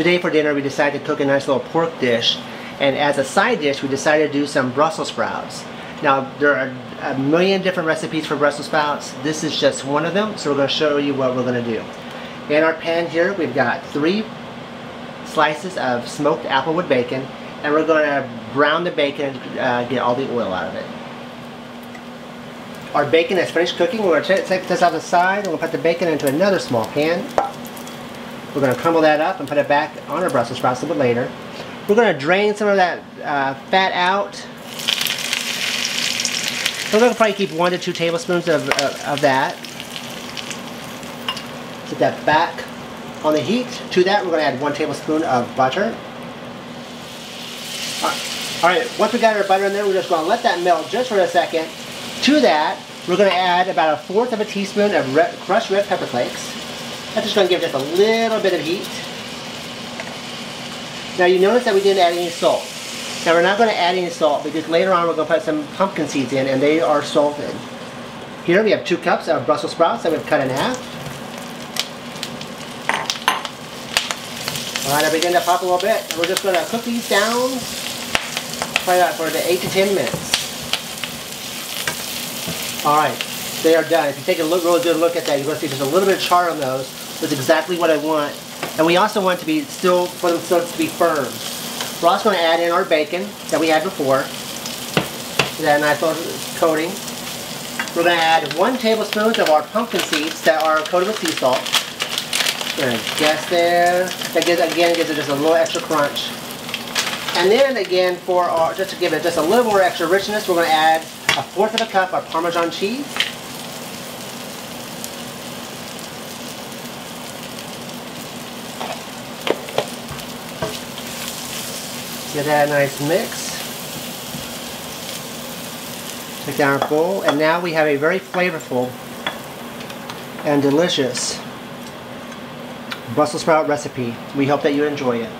Today for dinner we decided to cook a nice little pork dish and as a side dish we decided to do some Brussels sprouts. Now there are a million different recipes for Brussels sprouts. This is just one of them so we're going to show you what we're going to do. In our pan here we've got three slices of smoked applewood bacon and we're going to brown the bacon and uh, get all the oil out of it. Our bacon is finished cooking. We're going to take this off the side. And to put the bacon into another small pan. We're going to crumble that up and put it back on our Brussels sprouts a little bit later. We're going to drain some of that uh, fat out. So we're going to probably keep one to two tablespoons of, of, of that. Put that back on the heat. To that, we're going to add one tablespoon of butter. All right, once we got our butter in there, we're just going to let that melt just for a second. To that, we're going to add about a fourth of a teaspoon of red, crushed red pepper flakes. That's just going to give just a little bit of heat. Now you notice that we didn't add any salt. Now we're not going to add any salt because later on we're going to put some pumpkin seeds in and they are salted. Here we have two cups of Brussels sprouts that we've cut in half. Alright, I begin to pop a little bit. And we're just going to cook these down that for the 8 to 10 minutes. Alright, they are done. If you take a look, really good look at that, you're going to see just a little bit of char on those. That's exactly what I want. And we also want to be still, for them still to be firm. We're also going to add in our bacon that we had before. That nice little coating. We're going to add one tablespoon of our pumpkin seeds that are coated with sea salt. To guess there. That gives, again gives it just a little extra crunch. And then again, for our, just to give it just a little more extra richness, we're going to add a fourth of a cup of Parmesan cheese. Give that a nice mix. Take down our bowl, and now we have a very flavorful and delicious Brussels sprout recipe. We hope that you enjoy it.